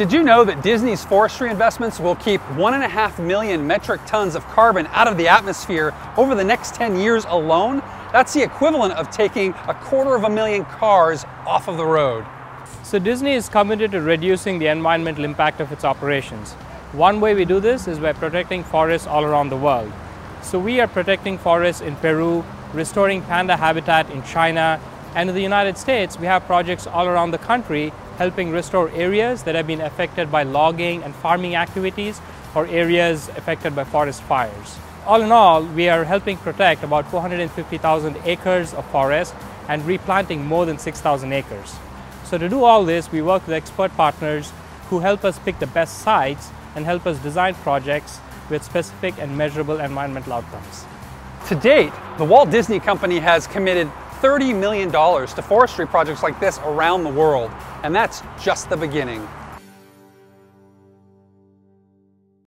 Did you know that Disney's forestry investments will keep one and a half million metric tons of carbon out of the atmosphere over the next 10 years alone? That's the equivalent of taking a quarter of a million cars off of the road. So Disney is committed to reducing the environmental impact of its operations. One way we do this is by protecting forests all around the world. So we are protecting forests in Peru, restoring panda habitat in China, and in the United States, we have projects all around the country helping restore areas that have been affected by logging and farming activities or areas affected by forest fires. All in all, we are helping protect about 450,000 acres of forest and replanting more than 6,000 acres. So to do all this, we work with expert partners who help us pick the best sites and help us design projects with specific and measurable environmental outcomes. To date, the Walt Disney Company has committed $30 million to forestry projects like this around the world, and that's just the beginning.